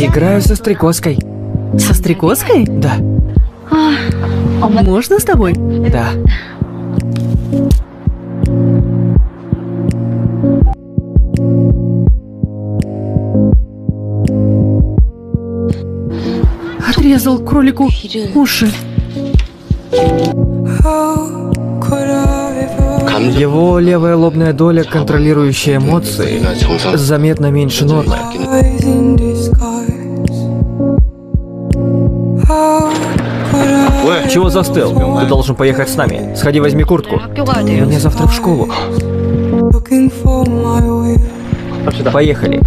Играю со стрекозкой. Со стрекозкой? Да, Можно с тобой? да. Отрезал кролику уши. Его левая лобная доля, контролирующая эмоции, заметно меньше нормы. А чего застыл? Ты должен поехать с нами. Сходи возьми куртку. Мне завтра в школу. Поехали.